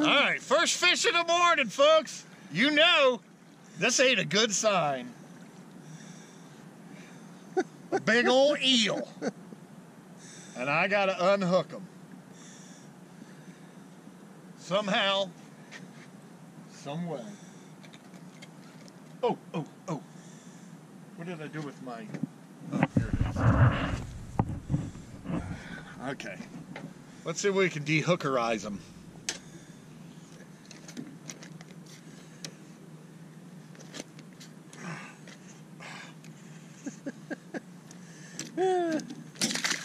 All right, first fish of the morning, folks. You know, this ain't a good sign. A big old eel. And I gotta unhook him. Somehow, some way. Oh, oh, oh. What did I do with my... Oh, here it is. Okay. Let's see if we can dehookerize them.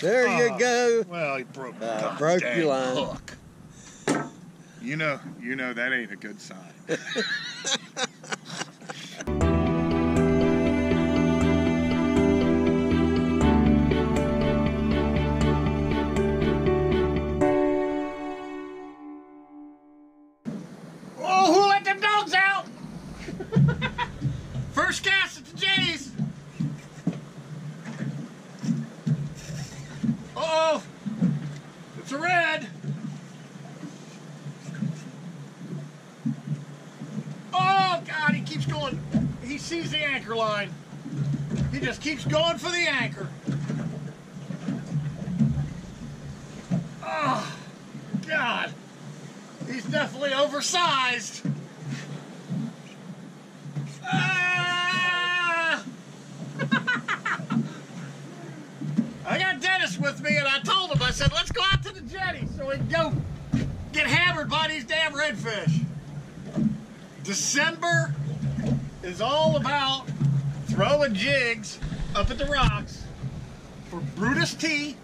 There you Oh, go. Well, he broke Uh, goddamn broke your line. hook. You know, you know that ain't a good sign. oh, who let them dogs out? First cast at the Jennies. Uh oh, it's a red. Oh God, he keeps going. He sees the anchor line. He just keeps going for the anchor. Oh God, he's definitely oversized. Ah! I got Dennis with me, and I told him, I said, let's go out to the jetty so we can go get hammered by these damn redfish. December is all about throwing jigs up at the rocks for Brutus T.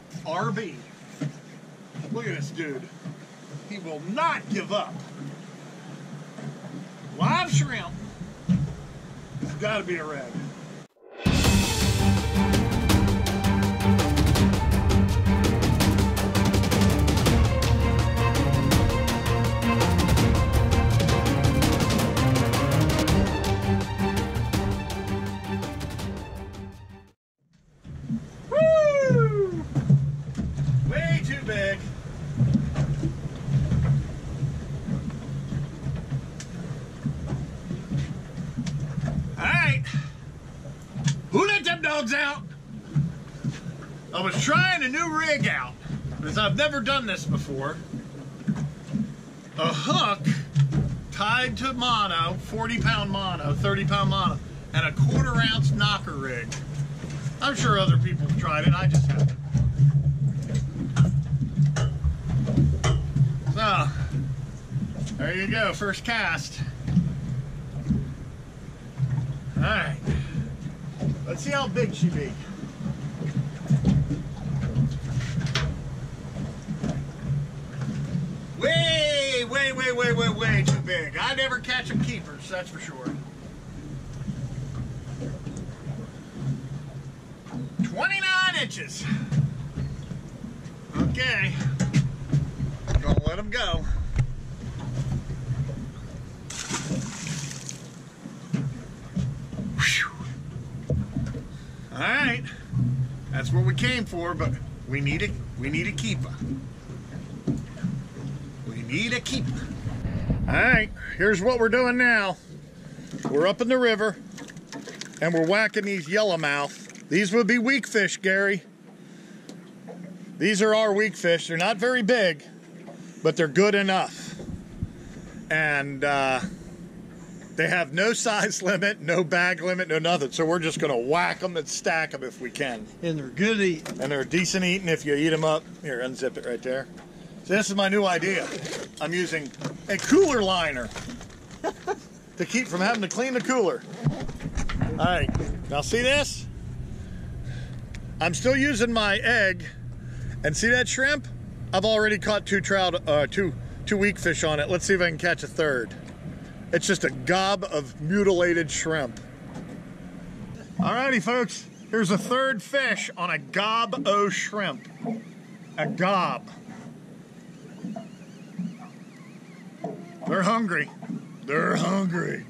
Look at this dude. He will not give up. Live shrimp. It's got to be a red. I was trying a new rig out because I've never done this before. A hook tied to mono, 40 pound mono, 30 pound mono, and a quarter ounce knocker rig. I'm sure other people have tried it, I just haven't. So, there you go, first cast. Alright. Let's see how big she be. Way, way, way, way, way, too big. I never catch them keepers, that's for sure. 29 inches. Okay. Gonna let him go. All right. That's what we came for, but we need a we need a keeper. We need a keeper. All right. Here's what we're doing now. We're up in the river, and we're whacking these yellowmouth. These would be weak fish, Gary. These are our weak fish. They're not very big, but they're good enough. And uh, they have no size limit, no bag limit, no nothing. So we're just going to whack them and stack them if we can. And they're good eating. And they're decent eating if you eat them up. Here, unzip it right there. So this is my new idea. I'm using a cooler liner to keep from having to clean the cooler. All right, now see this? I'm still using my egg, and see that shrimp? I've already caught two trout, uh, two two weak fish on it. Let's see if I can catch a third. It's just a gob of mutilated shrimp. Alrighty, folks. Here's a third fish on a gob o shrimp. A gob. They're hungry. They're hungry.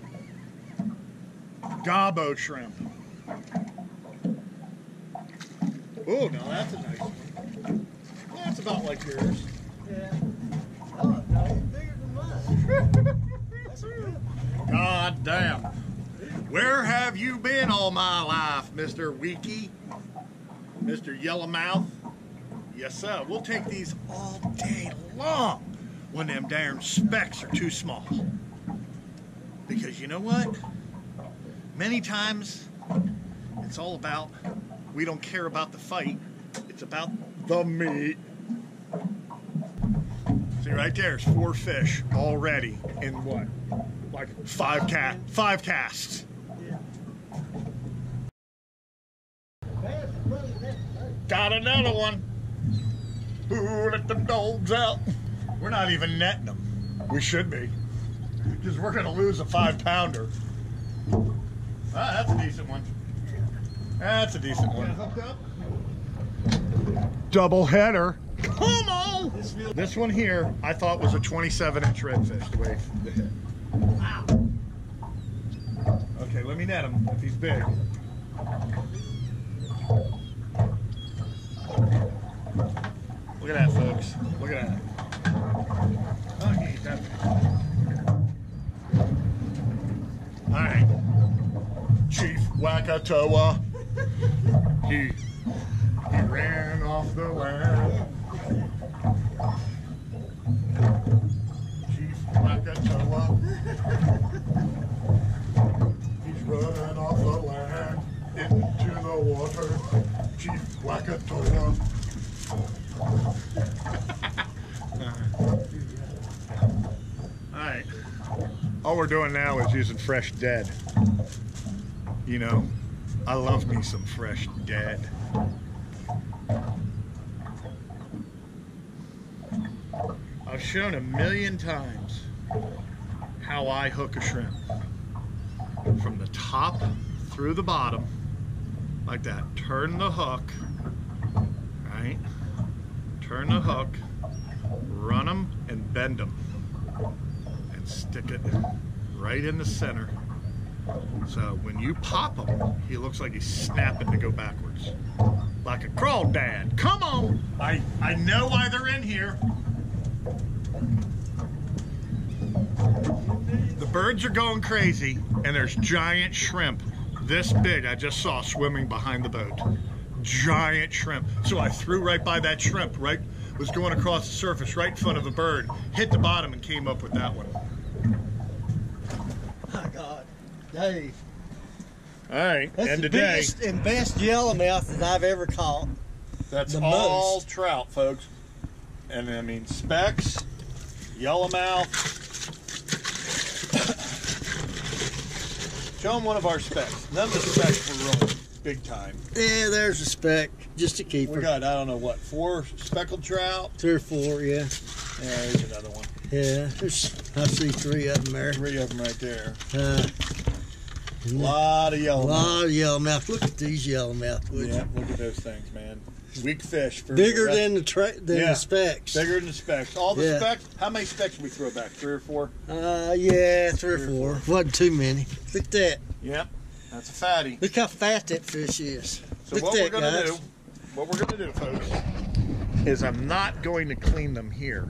Gobbo shrimp. Oh, now that's a nice one. That's about like yours. Yeah. Oh, no, bigger than mine. God damn. Where have you been all my life, Mr. Weaky? Mr. Yellowmouth? Yes, sir. We'll take these all day long when them damn specks are too small. Because you know what? Many times it's all about we don't care about the fight. It's about the meat. See right there's four fish already in what? Like five cast five casts. Got another one. Ooh, let the dogs out. We're not even netting them. We should be. Because we're going to lose a five pounder. Ah, that's a decent one. That's a decent one. Double header. Come on! This one here, I thought was a 27 inch redfish, the way the hit. Wow. Okay, let me net him if he's big. Look at that, folks. Look at that. Oh, he ain't that big. All right. Chief Wakatoa. He he ran off the land. Chief Wakatoa. He's running off the land into the water. Chief Wakatoa. Alright. All we're doing now is using fresh dead. You know, I love me some fresh dead. I've shown a million times how I hook a shrimp. From the top through the bottom, like that. Turn the hook, right? Turn the hook, run them and bend them, and stick it right in the center. So when you pop him, he looks like he's snapping to go backwards. Like a crawdad. Come on! I, I know why they're in here. The birds are going crazy, and there's giant shrimp this big I just saw swimming behind the boat. Giant shrimp. So I threw right by that shrimp, right? Was going across the surface right in front of a bird, hit the bottom, and came up with that one. My God. Dave. All right, That's and the today, biggest and best yellowmouth that I've ever caught. that's the all most. trout, folks. And I mean, specks, yellowmouth. Show them one of our specks. None of the specks were really big time. Yeah, there's a speck. Just a keeper. We got, I don't know what, four speckled trout? Three or four, yeah. Yeah, there's another one. Yeah, there's, I see three of them there. Three of them right there. Uh, A lot of yellow. a lot of yellow yellowmouth. Look at these yellowmouth, would Yeah, you? look at those things, man. Weak fish. For Bigger the than the tra- than Yeah. the specks. Bigger than the specks. All the Yeah. specks. How many specks did we throw back? Three or four? Uh, yeah, three or Three or four. Wasn't too many. Look at that. Yep. That's a fatty. Look how fat that fish is. So Look what at we're that, gonna guys. do, what we're gonna do, folks, is I'm not going to clean them here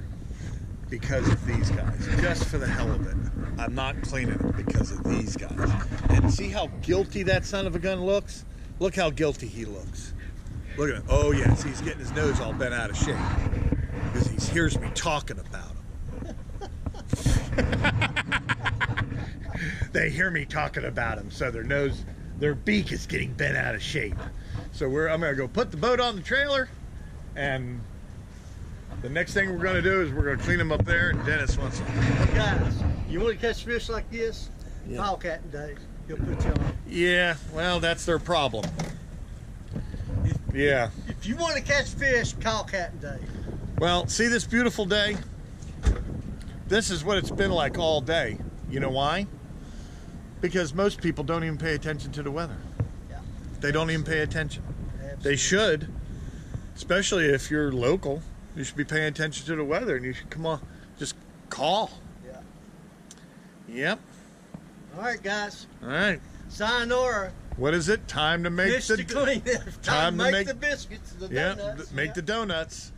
because of these guys. Just for the hell of it, I'm not cleaning them because of these guys. And see how guilty that son of a gun looks? Look how guilty he looks. Look at him. Oh yes, he's getting his nose all bent out of shape because he hears me talking about him. they hear me talking about him, so their nose, their beak is getting bent out of shape. So we're, I'm gonna go put the boat on the trailer, and the next thing we're gonna do is we're gonna clean them up there. And Dennis wants to. Guys, you want to catch fish like this? Yeah. Call Captain Dave. He'll put you on. Yeah, well, that's their problem. Yeah. If you want to catch fish, call Captain Dave. Well, see this beautiful day? This is what it's been like all day. You know why? Because most people don't even pay attention to the weather. Yeah. They don't even pay attention. Absolutely. They should, especially if you're local. You should be paying attention to the weather, and you should come on, just call. Yeah. Yep. All right, guys. All right. Sayonara. What is it? Time to make Fish the to clean. Time, time to make, make- the biscuits. The yeah, donuts. make yeah. the donuts.